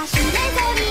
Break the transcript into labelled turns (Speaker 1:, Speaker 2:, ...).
Speaker 1: 走现